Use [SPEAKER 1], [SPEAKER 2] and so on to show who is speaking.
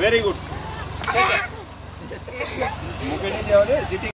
[SPEAKER 1] very good Mukesh ji